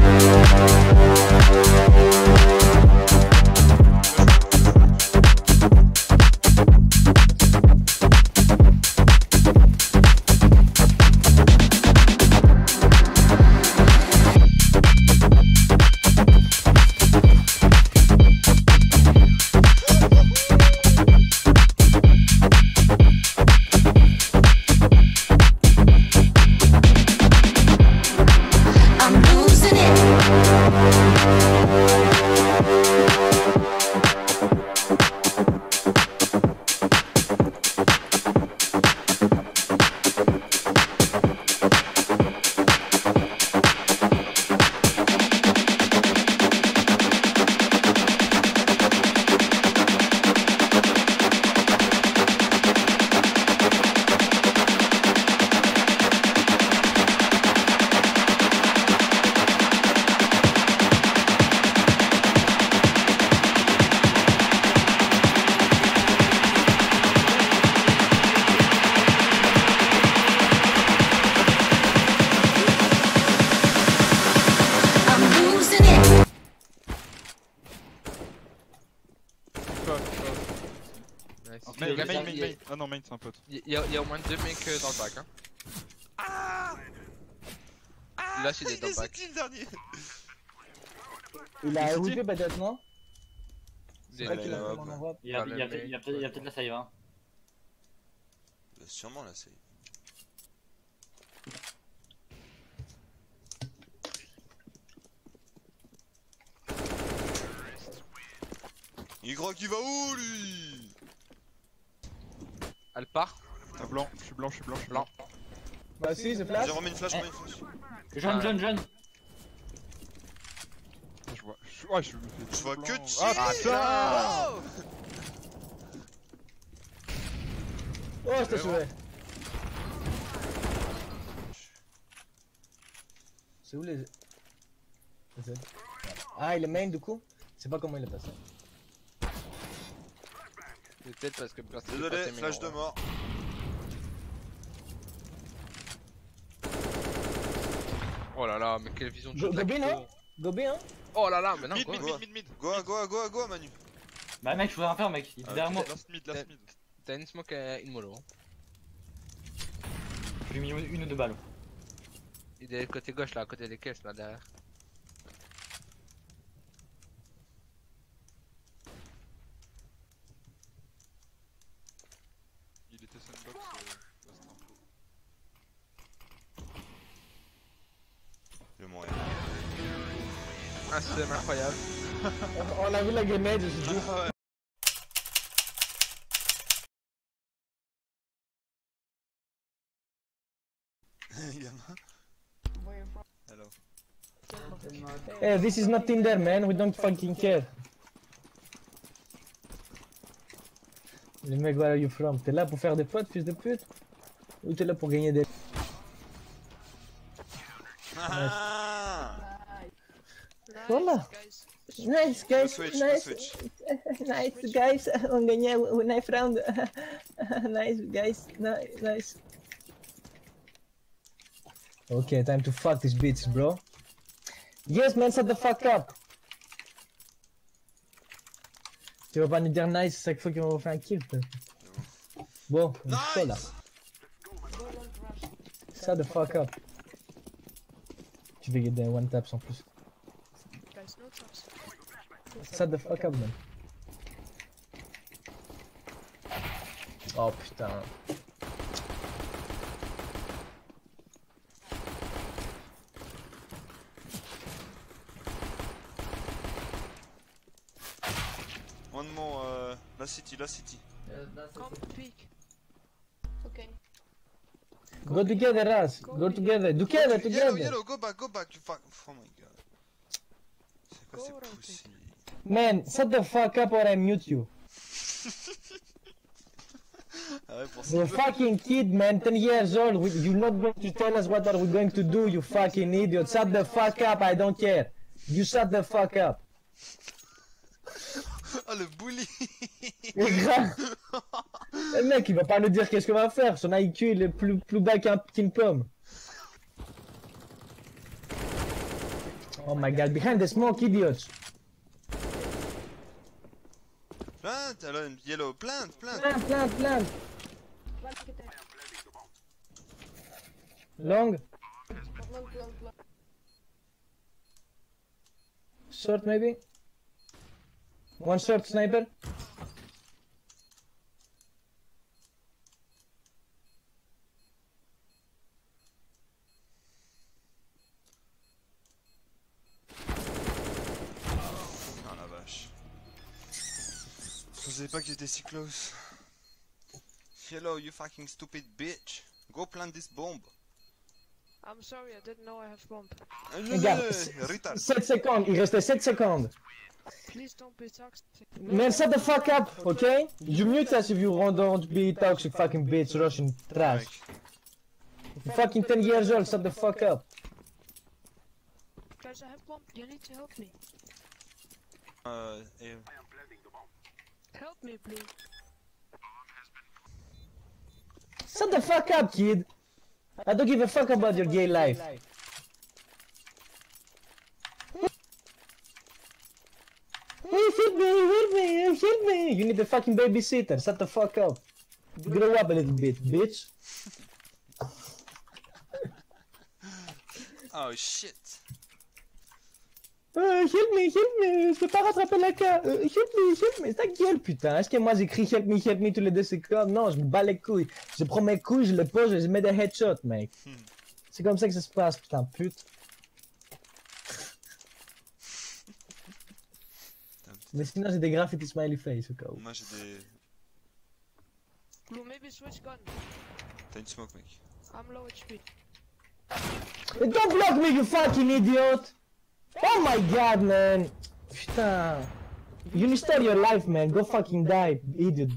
Música main. Ah non, main, c'est un pote. Il y, a- il y a au moins deux mecs dans le bac. Hein. Là, c'est des dans le bac. le dernier Il a whippé peut-être, non Des- C'est vrai Ouais, qu'il il y a, il y a peut-être il y a la save, hein. Bah, Sûrement là, c'est. Il croit qu'il va où lui? Elle part. Ah, blanc, je suis blanc, je suis blanc, je suis blanc. Bah si, c'est flash. J'ai remis une flash, remets une flash. Jeune, Ah. jeune, jeune. Je vois. Je, ouais, je me fais. Je vois que Ah tu- putain Oh, je t'ai sauvé. C'est où les... Ah, il est main du coup Je sais pas comment il est passé. C'est peut-être parce que personne Désolé, flash de mort. Oh là là, mais quelle vision de Go- jeu la non Gobé, hein Oh là là, mais non, Mid, quoi. mid, mid, mid, mid. Go, go, go, go, Manu. Bah, mec, je peux rien faire, mec. Il est Ah, derrière moi. Last mid, last mid. T'as une smoke à une mollo. hein. Je lui ai mis une ou deux balles. Il est côté gauche là, à côté des caisses là derrière. Il était sandbox. Euh, last info. Je vais mourir. Ah, c'est incroyable. On- On a vu la grenade, je suis dit. Ah ouais. Hello. Hey, this is not Tinder, man. We don't fucking care. Le mec, where are you from? T'es là pour faire des potes, fils de pute? Ou t'es là pour gagner des... Ah Voilà. Nice, guys. switch, nice. switch. nice, guys. On gagnait au knife round. nice, guys. Nice, nice. Okay, time to fuck this bitch, bro. Yes, man, shut the fuck up. Tu vas pas nous dire nice chaque fois qu'on fait un kill. Bon, on est chaud, là. Nice Shut the fuck up. Tu veux des one taps en plus. Shut the fuck up, man. Oh putain. One more, uh, la city, la city. Come peek. Okay. Go together, Raz. Go together. Together, Yellow, together. yellow, go back, go back, you fuck. Oh my god. C'est Man, shut the fuck up or I mute you. Ah ouais, pour You're a ça. fucking kid, man, 10 years old. We- You're not going to tell us what are we going to do, you fucking idiot. Shut the fuck up, I don't care. You shut the fuck up. Oh le bully. Le mec, il va pas nous dire qu'est-ce qu'on va faire. Son IQ, il est plus, plus bas qu'un- qu'une pomme. Oh my god, behind the smoke, idiots. Plant, alors, yellow, plant, plant. Plant, plant, plant. Long, short maybe. One short sniper. Savais pas que j'étais si close. Yellow, you fucking stupid bitch. Go plant this bomb. I'm sorry, I didn't know I have bomb. Regarde, euh, c'est- retard. 7 secondes, il restait 7 secondes. Please don't be toxic. Man, shut the fuck up, okay? You mute us if you want- don't be toxic fucking bitch, Russian trash. You're fucking 10 years old, shut the fuck up. Guys, I have bomb. You need to help me. Euh, et... Help me, please. Shut the fuck up, kid. I don't give a fuck about your gay life. Hey, help me, help me, help me. You need a fucking babysitter. Shut the fuck up. Grow up a little bit, bitch. Oh shit. Euh, help me, help me, je peux pas rattraper la ca. Euh, help me, help me, ta gueule putain. Est-ce que moi j'écris help me, help me tous les deux secondes? Non, je me bats les couilles. Je prends mes couilles, je les pose et je mets des headshots, mec. Hmm. C'est comme ça que ça se passe, putain, pute. Mais sinon j'ai des graffiti smiley face au cas où. Moi j'ai des... Blue, maybe switch gun. T'as une smoke mec. I'm low HP. Don't block me, you fucking idiot! Oh my god, man! Putain. You restore your life, man. Go fucking die, idiot.